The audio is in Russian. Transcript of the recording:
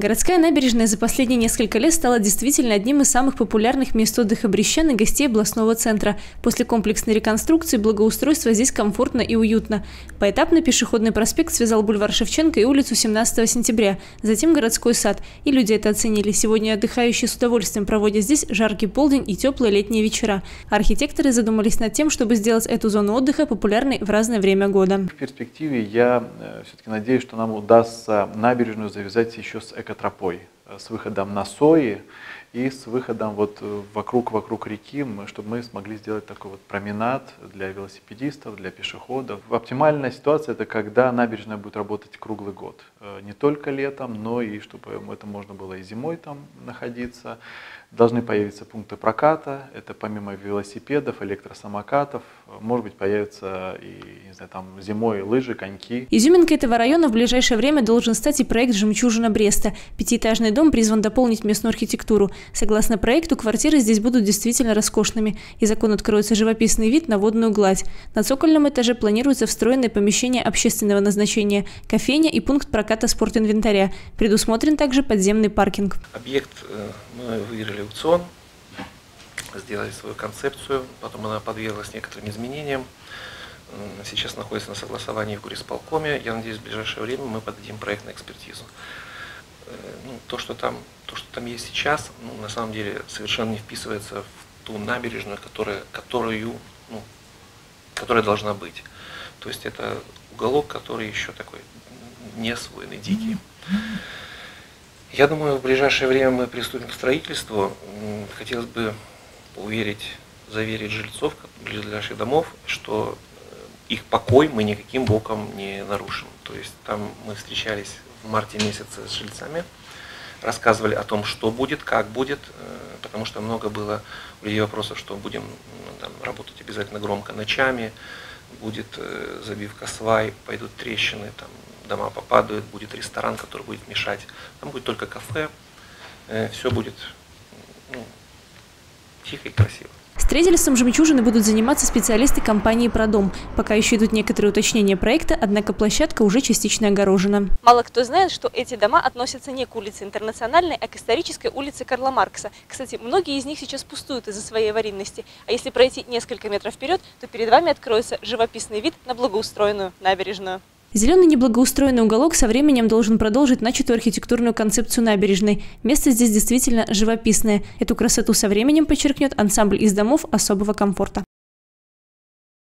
Городская набережная за последние несколько лет стала действительно одним из самых популярных мест отдыха брещан и гостей областного центра. После комплексной реконструкции благоустройство здесь комфортно и уютно. Поэтапно пешеходный проспект связал бульвар Шевченко и улицу 17 сентября, затем городской сад. И люди это оценили. Сегодня отдыхающие с удовольствием проводят здесь жаркий полдень и теплые летние вечера. Архитекторы задумались над тем, чтобы сделать эту зону отдыха популярной в разное время года. В перспективе я э, все-таки надеюсь, что нам удастся набережную завязать еще с эко экотропой э, с выходом на сои и с выходом вот э, вокруг, вокруг реки, чтобы мы смогли сделать такой вот променад для велосипедистов, для пешеходов. Оптимальная ситуация – это когда набережная будет работать круглый год. Э, не только летом, но и чтобы это можно было и зимой там находиться. Должны появиться пункты проката. Это помимо велосипедов, электросамокатов, может быть, появятся и, не знаю, там зимой лыжи, коньки. Изюминкой этого района в ближайшее время должен стать и проект «Жемчужина Бреста». Пятиэтажный дом призван дополнить местную архитектуру. Согласно проекту, квартиры здесь будут действительно роскошными. Из окон откроется живописный вид на водную гладь. На цокольном этаже планируется встроенное помещение общественного назначения, кофейня и пункт проката спортинвентаря. Предусмотрен также подземный паркинг. Объект э, мы выиграли аукцион, сделали свою концепцию, потом она подверглась некоторым изменениям. Сейчас находится на согласовании в горисполкоме. Я надеюсь, в ближайшее время мы подадим проект на экспертизу. Э, ну, то, что там, то, что там есть сейчас, ну, на самом деле совершенно не вписывается в ту набережную, которая, которую, ну, которая должна быть. То есть это уголок, который еще такой не освоенный, дикий. Я думаю, в ближайшее время мы приступим к строительству. Хотелось бы уверить, заверить жильцов ближайших домов, что э, их покой мы никаким боком не нарушим. То есть там мы встречались марте месяце с жильцами, рассказывали о том, что будет, как будет, э, потому что много было у людей вопросов, что будем там, работать обязательно громко ночами, будет э, забивка свай, пойдут трещины, там, дома попадают, будет ресторан, который будет мешать, там будет только кафе, все будет ну, тихо и красиво. Строительством жемчужины будут заниматься специалисты компании «Продом». Пока еще идут некоторые уточнения проекта, однако площадка уже частично огорожена. Мало кто знает, что эти дома относятся не к улице Интернациональной, а к исторической улице Карла Маркса. Кстати, многие из них сейчас пустуют из-за своей аварийности. А если пройти несколько метров вперед, то перед вами откроется живописный вид на благоустроенную набережную. Зеленый неблагоустроенный уголок со временем должен продолжить начатую архитектурную концепцию набережной. Место здесь действительно живописное. Эту красоту со временем подчеркнет ансамбль из домов особого комфорта.